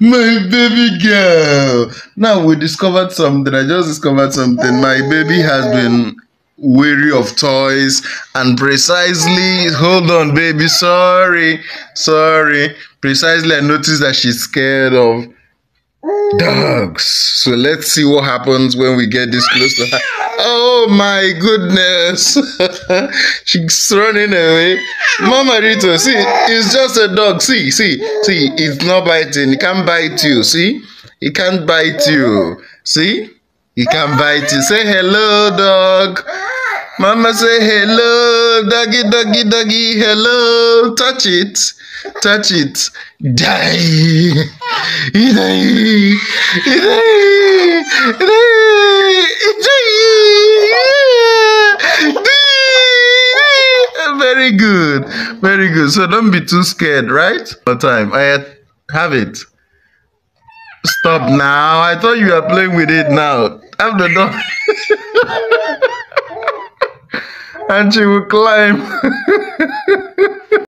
my baby girl. Now we discovered something. I just discovered something. My baby has been weary of toys and precisely hold on baby sorry sorry precisely i noticed that she's scared of dogs. So let's see what happens when we get this close to her oh my goodness. She's running away. Mama rito see it's just a dog. See see see it's not biting. It can't bite you. See it can't bite you. See it can't bite you. Say hello dog. Mama say hello, doggy, doggy, doggy, hello. Touch it, touch it. Die, die, die, die. Very good, very good. So don't be too scared, right? All time. I have it. Stop now. I thought you were playing with it now. Have the dog. and she will climb.